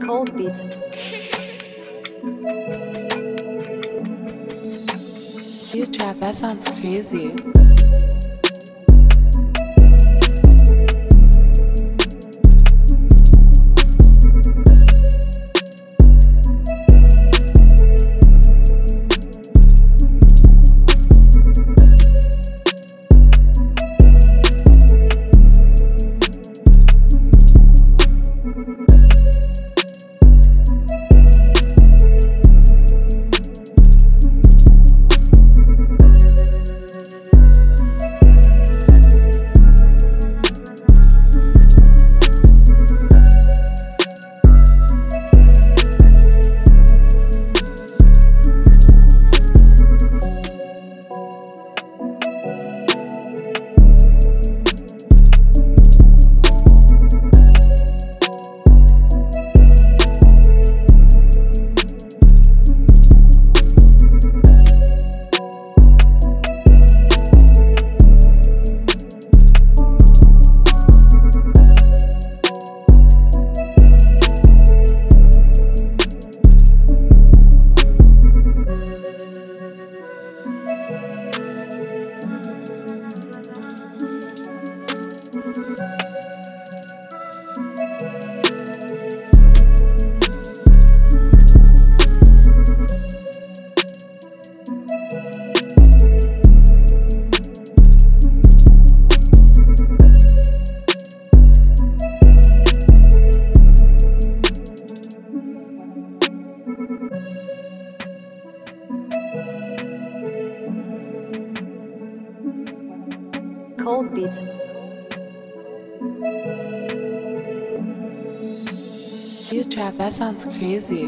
Cold beats. You trap, that sounds crazy. Cold beats. You trap, that sounds crazy.